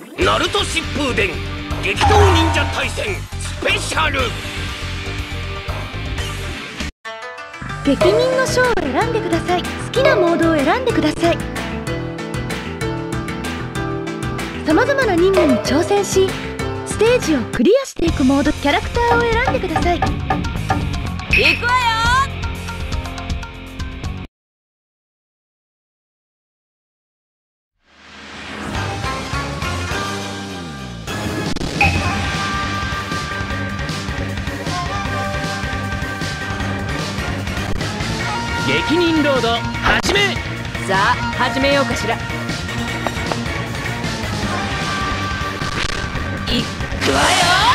ナルト疾風伝。激闘忍者対戦。スペシャル。激人の章を選んでください。好きなモードを選んでください。さまざまな任務に挑戦しステージをクリアしていくモードキャラクターを選んでください。行くわよ始めようかしら。いくわよ。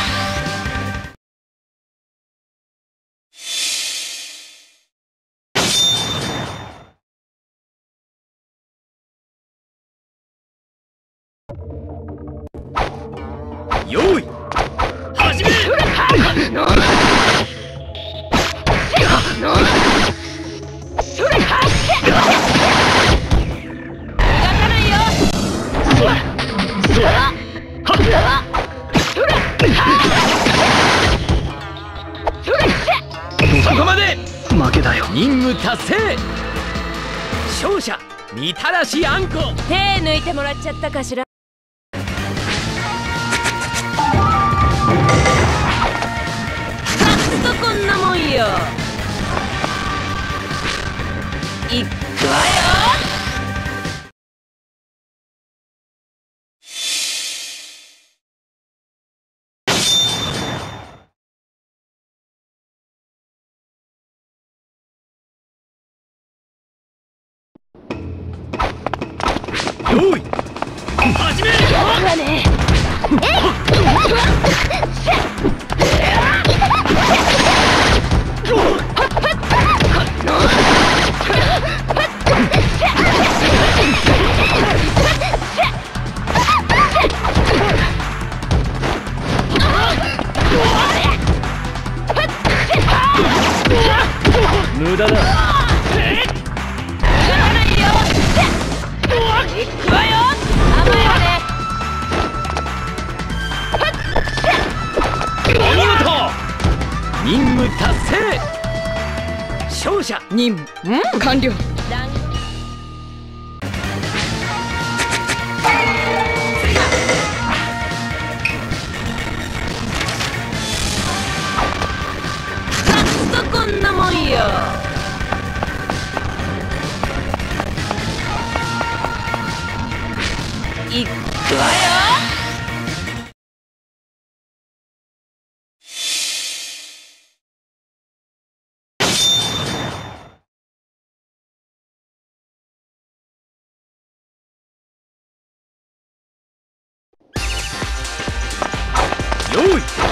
用意始めみたらしあんこ。手抜いてもらっちゃったかしら？とこんなもんよ。いくわよめはね。無任務達成。勝者任務。うん完了。とこんなもんよ。いくわよ用意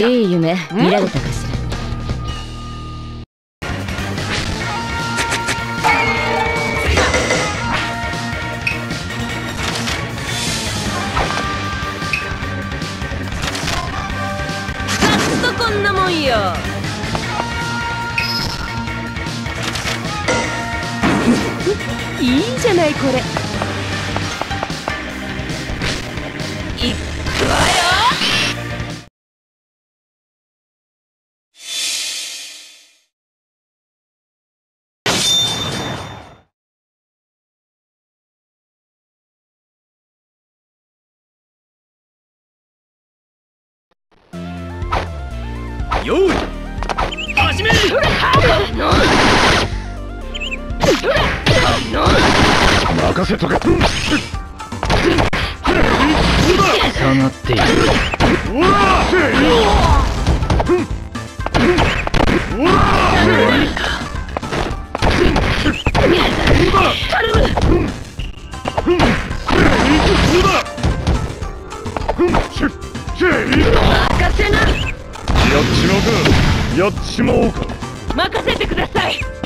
成勝者いい夢見られたかしら。とこんなもんよ。いいじゃないこれ任せとけ下がっているやっちまおうか任せてください。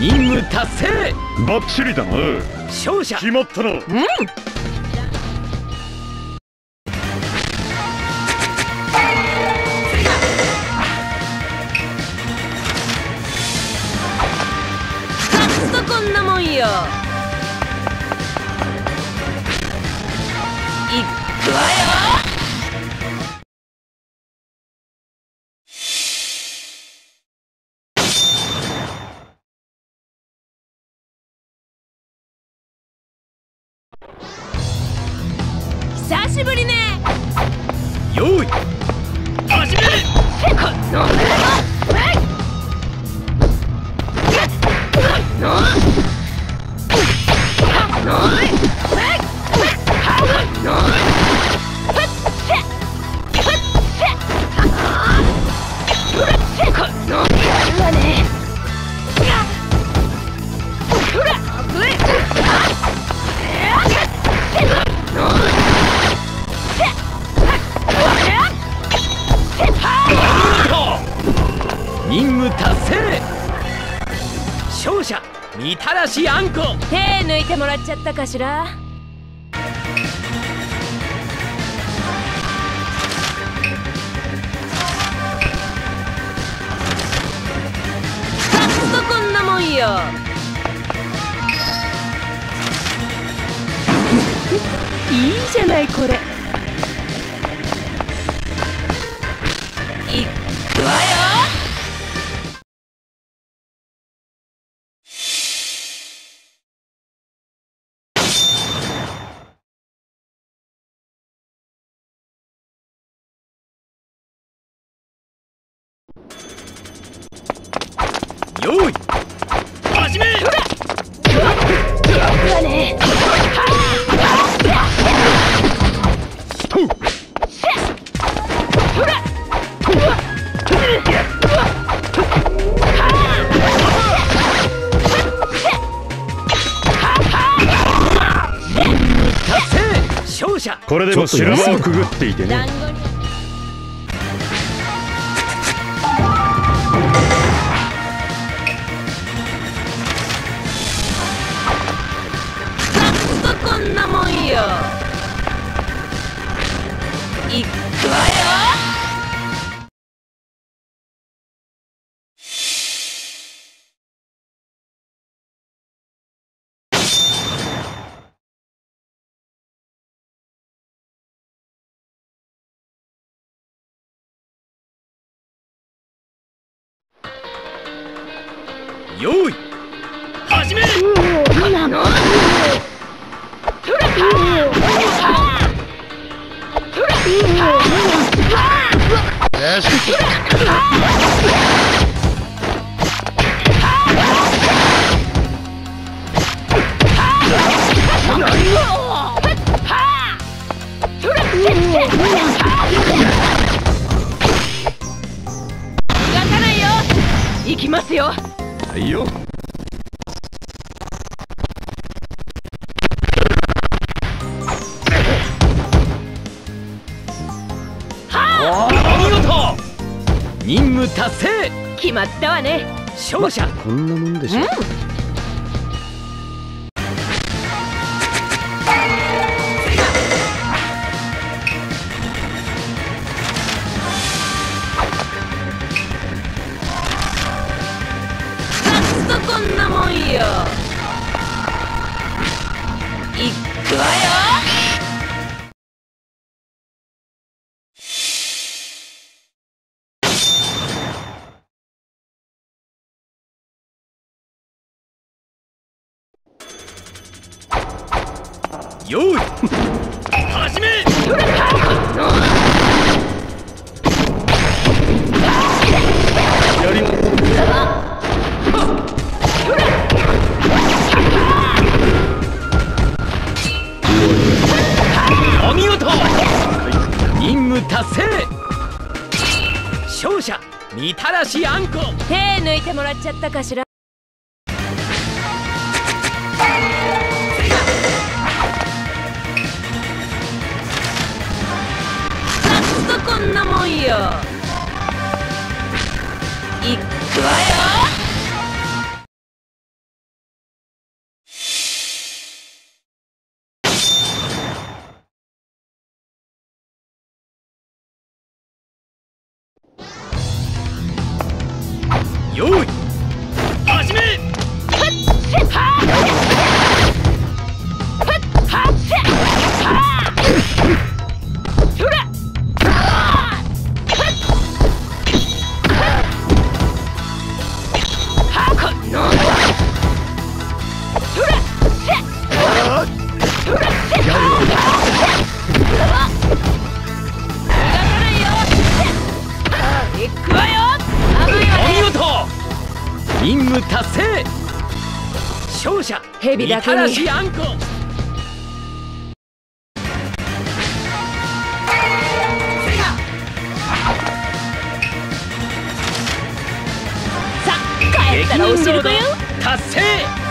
任務達成。バッチリだな。勝者。決まったな。としぶりね。用意始めこの任務達成。勝者みたらしあんこ。手抜いてもらっちゃったかしら？とこんなもんよ。いいじゃないこれこれでも修羅場をくぐっていてね。こんなもんよ。いくわよ用意始め逃がさないよ行きますよいよ。お見事。任務達成。決まったわね。勝者。こんなもんでしょ。と用意始め。やりお見事。任務達成。勝者みたらしあんこ。手抜いてもらっちゃったかしらいくわよ。用意達成。勝者蛇だけにあんこ。さ帰ったらお汁粉よ。達成